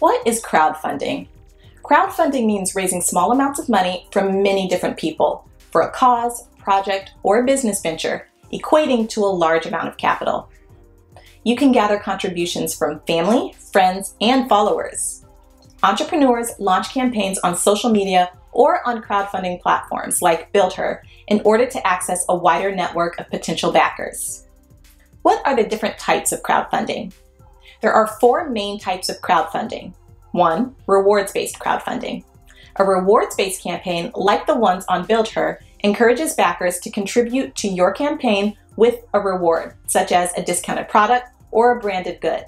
What is crowdfunding? Crowdfunding means raising small amounts of money from many different people for a cause, project, or business venture, equating to a large amount of capital. You can gather contributions from family, friends, and followers. Entrepreneurs launch campaigns on social media or on crowdfunding platforms like BuildHer in order to access a wider network of potential backers. What are the different types of crowdfunding? There are four main types of crowdfunding. One, rewards-based crowdfunding. A rewards-based campaign, like the ones on BuildHer, encourages backers to contribute to your campaign with a reward, such as a discounted product or a branded good.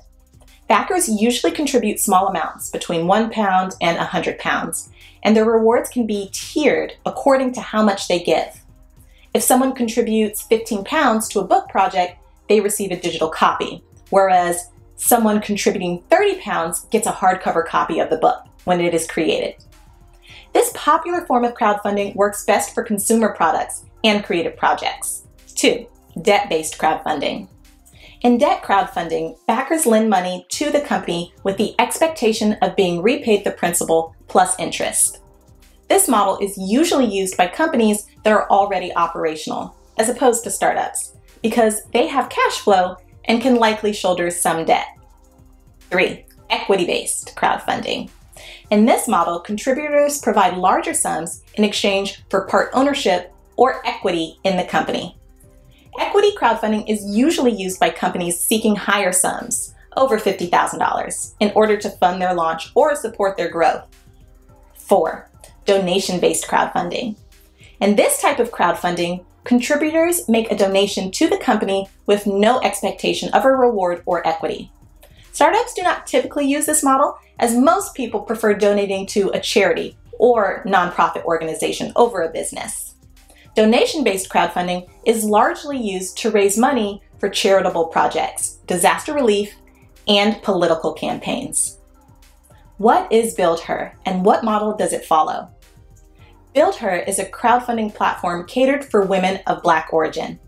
Backers usually contribute small amounts, between £1 and £100, and their rewards can be tiered according to how much they give. If someone contributes £15 to a book project, they receive a digital copy, whereas someone contributing £30 gets a hardcover copy of the book when it is created. This popular form of crowdfunding works best for consumer products and creative projects. 2. Debt-based crowdfunding. In debt crowdfunding, backers lend money to the company with the expectation of being repaid the principal plus interest. This model is usually used by companies that are already operational, as opposed to startups, because they have cash flow and can likely shoulder some debt. 3. Equity-based crowdfunding. In this model, contributors provide larger sums in exchange for part ownership or equity in the company. Equity crowdfunding is usually used by companies seeking higher sums, over $50,000, in order to fund their launch or support their growth. 4. Donation-based crowdfunding. In this type of crowdfunding, contributors make a donation to the company with no expectation of a reward or equity. Startups do not typically use this model as most people prefer donating to a charity or nonprofit organization over a business. Donation-based crowdfunding is largely used to raise money for charitable projects, disaster relief, and political campaigns. What is BuildHer and what model does it follow? BuildHer is a crowdfunding platform catered for women of Black origin.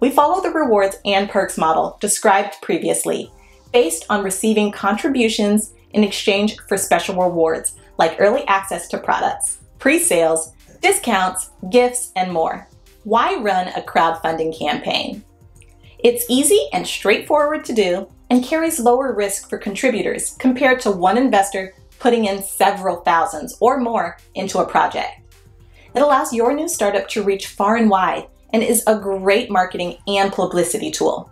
We follow the rewards and perks model described previously, based on receiving contributions in exchange for special rewards like early access to products, pre-sales, discounts, gifts, and more. Why run a crowdfunding campaign? It's easy and straightforward to do and carries lower risk for contributors compared to one investor putting in several thousands or more into a project. It allows your new startup to reach far and wide and is a great marketing and publicity tool.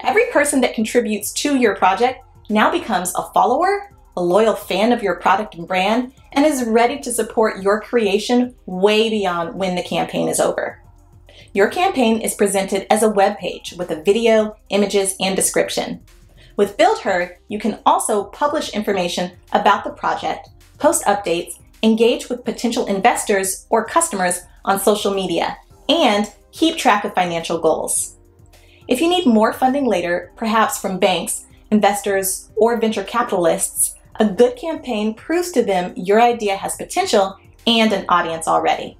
Every person that contributes to your project now becomes a follower a loyal fan of your product and brand, and is ready to support your creation way beyond when the campaign is over. Your campaign is presented as a web page with a video, images, and description. With BuildHer, you can also publish information about the project, post updates, engage with potential investors or customers on social media, and keep track of financial goals. If you need more funding later, perhaps from banks, investors, or venture capitalists, a good campaign proves to them your idea has potential and an audience already.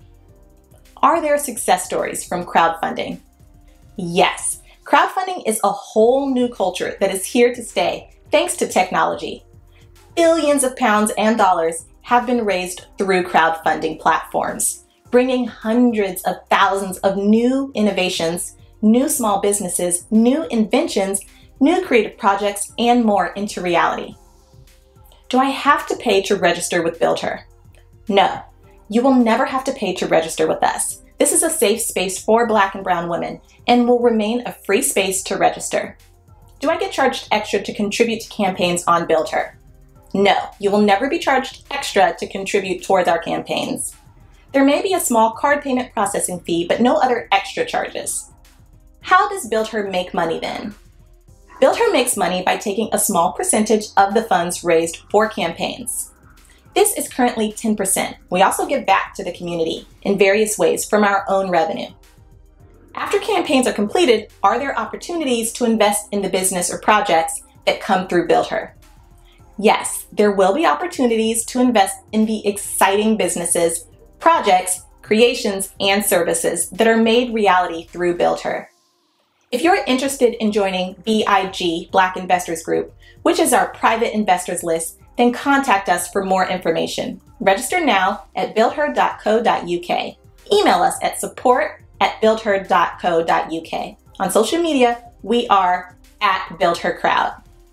Are there success stories from crowdfunding? Yes, crowdfunding is a whole new culture that is here to stay thanks to technology. Billions of pounds and dollars have been raised through crowdfunding platforms, bringing hundreds of thousands of new innovations, new small businesses, new inventions, new creative projects, and more into reality. Do I have to pay to register with BuildHer? No, you will never have to pay to register with us. This is a safe space for Black and Brown women and will remain a free space to register. Do I get charged extra to contribute to campaigns on BuildHer? No, you will never be charged extra to contribute towards our campaigns. There may be a small card payment processing fee, but no other extra charges. How does BuildHer make money then? BuildHer makes money by taking a small percentage of the funds raised for campaigns. This is currently 10%. We also give back to the community in various ways from our own revenue. After campaigns are completed, are there opportunities to invest in the business or projects that come through BuildHer? Yes, there will be opportunities to invest in the exciting businesses, projects, creations, and services that are made reality through BuildHer. If you're interested in joining BIG, Black Investors Group, which is our private investors list Then contact us for more information. Register now at buildher.co.uk. Email us at support at buildher.co.uk. On social media, we are at BuildHerCrowd.